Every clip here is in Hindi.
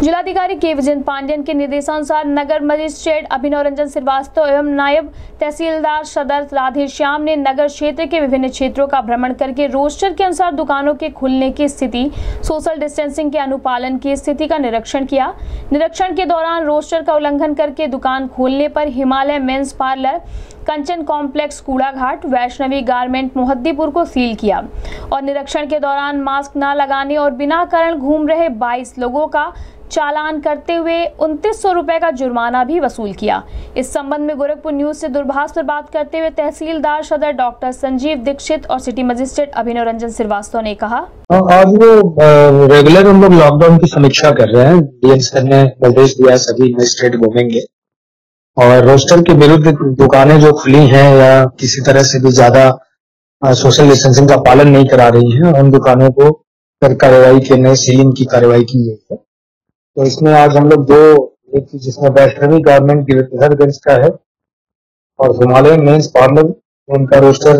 जिलाधिकारी के विजय पांडेन के निर्देशानुसार नगर मजिस्ट्रेट अभिनव रंजन श्रीवास्तव एवं नायब तहसीलदार सदर राधेश्याम ने नगर क्षेत्र के विभिन्न क्षेत्रों का भ्रमण करके रोस्टर के अनुसार दुकानों के खुलने की स्थिति, सोशल डिस्टेंसिंग के अनुपालन की स्थिति का निरीक्षण किया। निरीक्षण के दौरान रोस्टर का उल्लंघन करके दुकान खोलने पर Himalaya men's parlour Kanchan complex, Kudaghat, Vaishnavi garment, Mohaddipur को सील किया। और निरीक्षण के दौरान मास्क न लगाने और बिना कारण घूम रहे 22 लोगों का चालान करते हुए उनतीस सौ रुपए का जुर्माना भी वसूल किया। इस संबंध में गोरखपुर न्यूज़ से दूरभाष पर बात करते हुए तहसीलदार सदर डॉक्टर संजीव दीक्षित और सिटी मजिस्ट्रेट अभिनव रंजन श्रीवास्तव ने कहा आज वो रेगुलर हम लोग लॉकडाउन की समीक्षा कर रहे हैं। डीएम सर ने निर्देश दिया, सभी मजिस्ट्रेट घूमेंगे। और रोस्टर के विरुद्ध दुकानें जो खुली हैं या किसी तरह से भी ज़्यादा सोशल डिस्टेंसिंग का पालन नहीं करा रही हैं, उन दुकानों को फिर कार्रवाई के नए सीलिंग की कार्रवाई की गई है। तो इसमें आज हम लोग दो, एक जिसमें वैष्णवी गवर्नमेंट गिरधरगंज का है और हिमालय मेन्स पार्लर उनका रोस्टर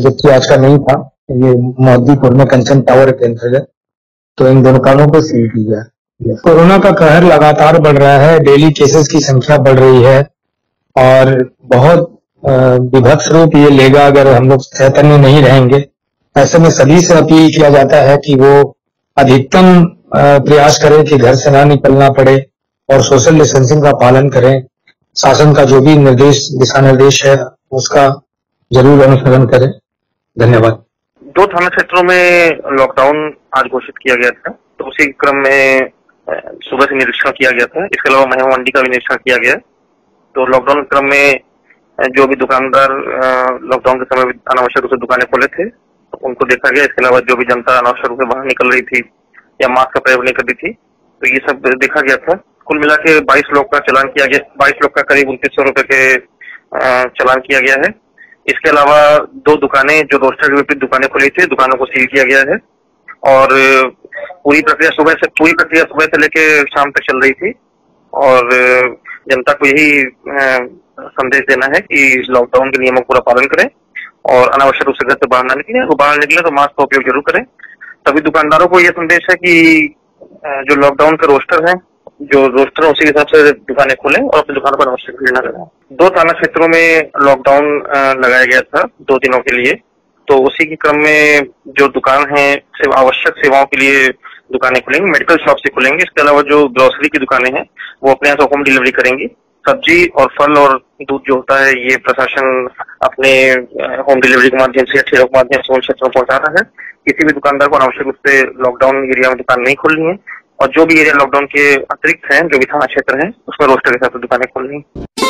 जबकि आज का नहीं था, ये मोदीपुर में कंचन टावर के अंतर्गत तो इन दोनों कानों को सील किया गया कोरोना का कहर लगातार बढ़ रहा है डेली केसेस की संख्या बढ़ रही है और बहुत विभत्स रूप ये लेगा अगर हम लोग चैतन्य नहीं रहेंगे। ऐसे में सभी से अपील किया जाता है कि वो अधिकतम प्रयास करें कि घर से ना निकलना पड़े और सोशल डिस्टेंसिंग का पालन करें। शासन का जो भी निर्देश दिशा निर्देश है, उसका ज़रूर अनुसरण करें। धन्यवाद। दो थाना क्षेत्रों में लॉकडाउन आज घोषित किया गया था तो उसी क्रम में सुबह से निरीक्षण किया गया था। इसके अलावा महिमा मंडी का भी निरीक्षण किया गया। तो लॉकडाउन क्रम में जो भी दुकानदार लॉकडाउन के समय अनावश्यक रूप से दुकानें खोले थे, उनको देखा गया। इसके अलावा जो भी जनता अनावश्यक रूप से बाहर निकल रही थी या मास्क का प्रयोग नहीं कर रही थी तो ये सब देखा गया था। कुल मिला के बाईस लोग का चलान किया गया, बाईस लोग का करीब उनतीस सौ रुपए के चलान किया गया है। इसके अलावा दो दुकानें, जो रोस्टर के विपरीत दुकानें खुली थी, दुकानों को सील किया गया है। और पूरी प्रक्रिया सुबह से पूरी प्रक्रिया सुबह से लेके शाम तक चल रही थी। और जनता को यही संदेश देना है कि लॉकडाउन के नियमों का पूरा पालन करें और अनावश्यक रूप से घर से बाहर ना निकले। बाहर निकले तो मास्क का उपयोग ज़रूर करें। सभी दुकानदारों को यह संदेश है कि जो लॉकडाउन के रोस्टर हैं, जो रोस्टर है, उसी के हिसाब से दुकानें खोलें और अपनी दुकानों पर आवश्यक भीड़ न करें दो थाना क्षेत्रों में लॉकडाउन लगाया गया था, दो दिनों के लिए। तो उसी के क्रम में जो दुकान है आवश्यक सेवाओं के लिए दुकानें खुलेंगी मेडिकल शॉप से खुलेंगे। इसके अलावा जो ग्रोसरी की दुकानें हैं, वो अपने यहाँ से होम डिलीवरी करेंगी। सब्ज़ी और फल और दूध जो होता है, ये प्रशासन अपने होम डिलीवरी के माध्यम से ठेलों के माध्यम से उन क्षेत्रों में पहुँचा रहा है। किसी भी दुकानदार को अनावश्यक रूप से लॉकडाउन एरिया में दुकान नहीं खोलनी है। और जो भी एरिया लॉकडाउन के अतिरिक्त है, जो भी थाना क्षेत्र है, उसमें रोस्टर के साथ दुकानें खोलनी है।